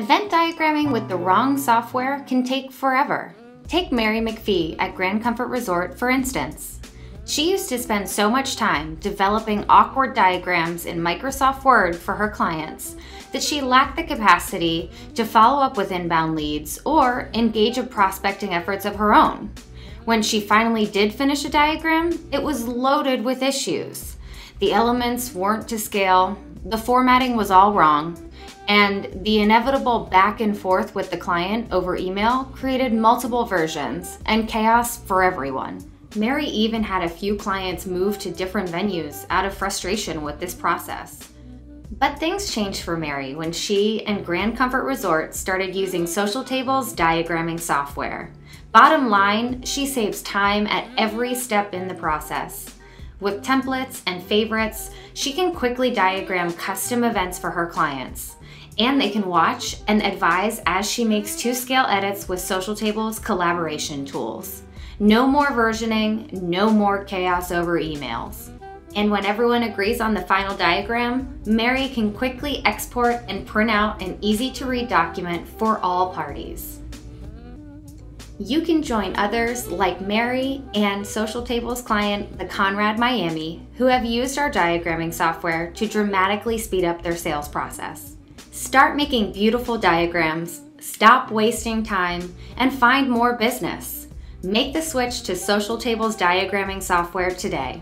Event diagramming with the wrong software can take forever. Take Mary McPhee at Grand Comfort Resort, for instance. She used to spend so much time developing awkward diagrams in Microsoft Word for her clients that she lacked the capacity to follow up with inbound leads or engage in prospecting efforts of her own. When she finally did finish a diagram, it was loaded with issues. The elements weren't to scale, the formatting was all wrong, and the inevitable back and forth with the client over email created multiple versions and chaos for everyone. Mary even had a few clients move to different venues out of frustration with this process. But things changed for Mary when she and Grand Comfort Resort started using Social Tables diagramming software. Bottom line, she saves time at every step in the process. With templates and favorites, she can quickly diagram custom events for her clients. And they can watch and advise as she makes to scale edits with Social Tables collaboration tools. No more versioning, no more chaos over emails. And when everyone agrees on the final diagram, Mary can quickly export and print out an easy to read document for all parties. You can join others like Mary and Social Tables client, the Conrad Miami, who have used our diagramming software to dramatically speed up their sales process. Start making beautiful diagrams, stop wasting time, and find more business. Make the switch to Social Tables diagramming software today.